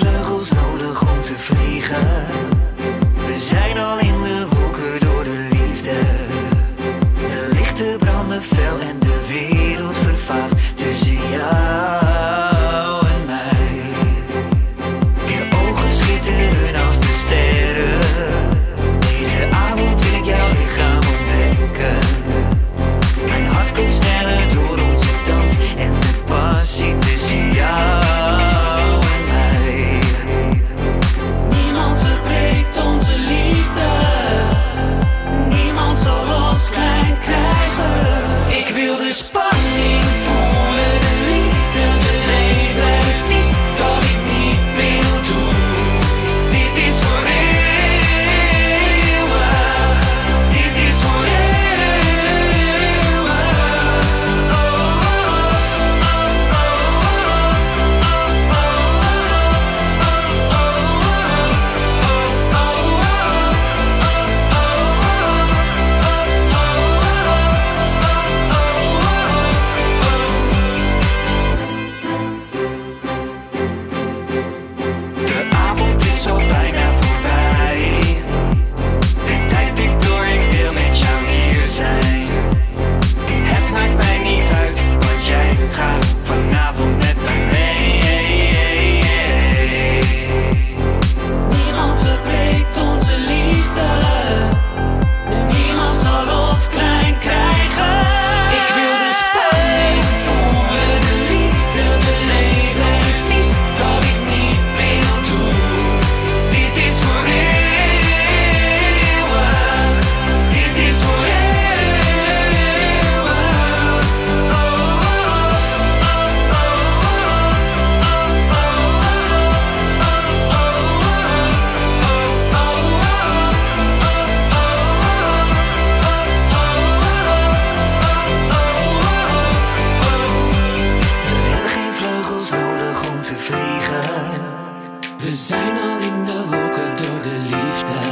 vleugels last. vliegen. We zijn al in de wolken door de liefde.